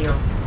You.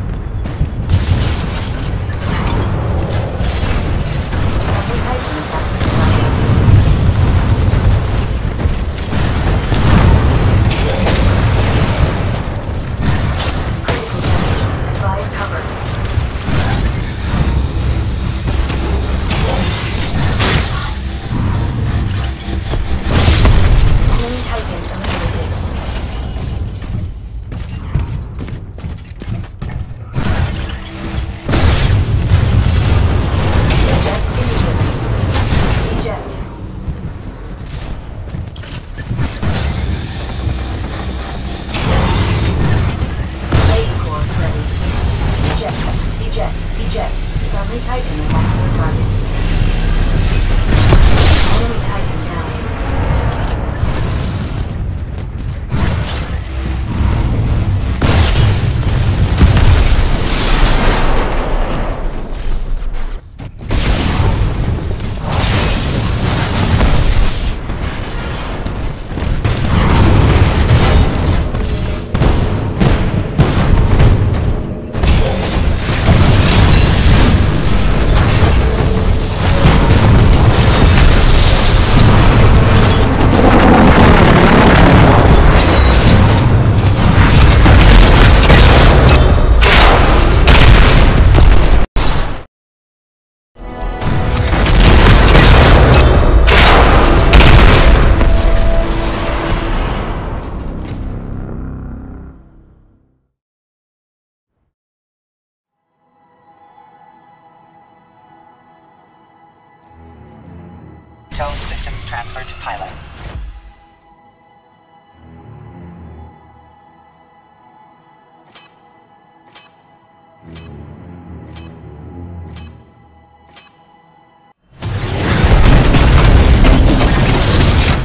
Zone systems transfer to pilot.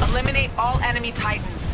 Eliminate all enemy titans.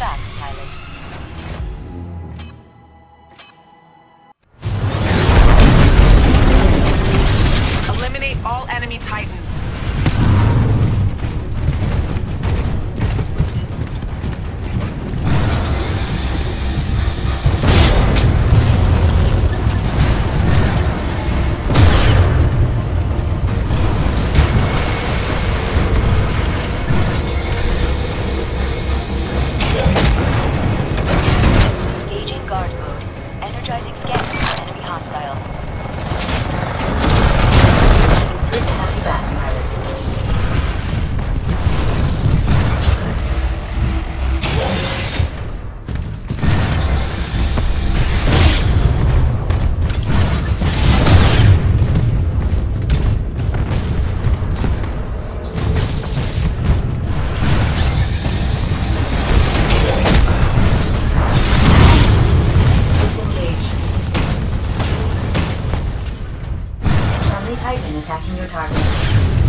back, pilot. Eliminate all enemy Titans. Titan attacking your target.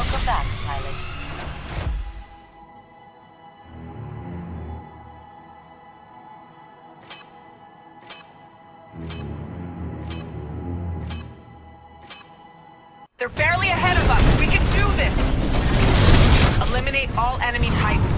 Welcome back, pilot. They're barely ahead of us. We can do this. Eliminate all enemy Titans.